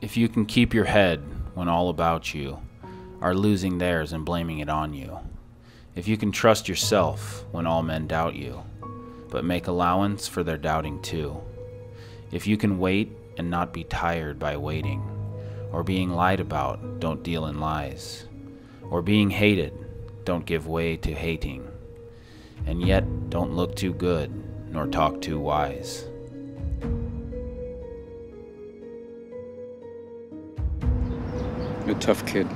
If you can keep your head when all about you are losing theirs and blaming it on you. If you can trust yourself when all men doubt you, but make allowance for their doubting too. If you can wait and not be tired by waiting, or being lied about, don't deal in lies, or being hated, don't give way to hating, and yet don't look too good nor talk too wise. A tough kid.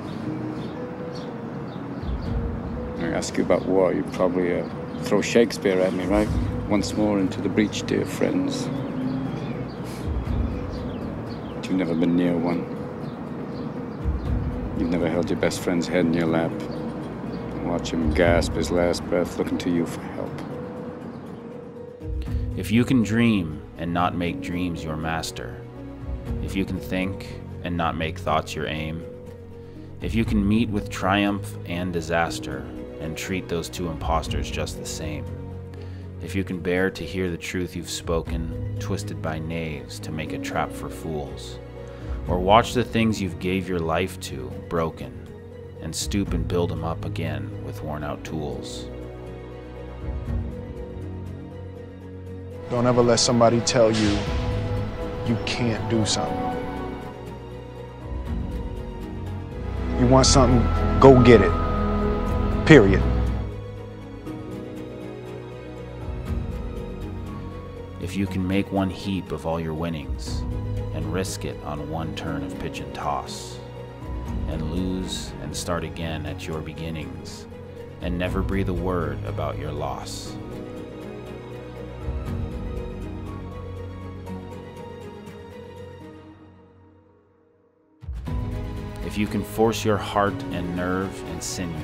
I ask you about war, you probably uh, throw Shakespeare at me, right? Once more into the breach, dear friends. But you've never been near one. You've never held your best friend's head in your lap. and Watch him gasp his last breath, looking to you for help. If you can dream and not make dreams your master, if you can think and not make thoughts your aim, if you can meet with triumph and disaster and treat those two impostors just the same, if you can bear to hear the truth you've spoken, twisted by knaves to make a trap for fools, or watch the things you've gave your life to broken, and stoop and build them up again with worn out tools. Don't ever let somebody tell you you can't do something. You want something, go get it. Period. If you can make one heap of all your winnings and risk it on one turn of pitch and toss, and lose and start again at your beginnings, and never breathe a word about your loss. If you can force your heart and nerve and sinew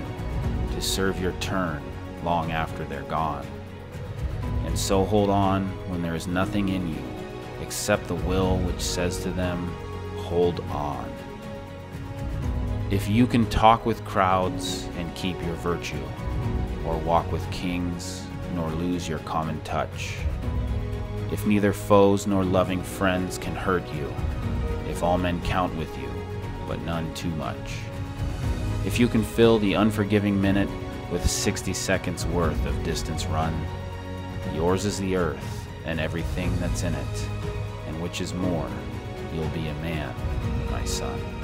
to serve your turn long after they're gone, and so hold on when there is nothing in you except the will which says to them, Hold on. If you can talk with crowds and keep your virtue, or walk with kings nor lose your common touch, if neither foes nor loving friends can hurt you, if all men count with you, but none too much, if you can fill the unforgiving minute with 60 seconds worth of distance run, Yours is the earth and everything that's in it, and which is more, you'll be a man, my son.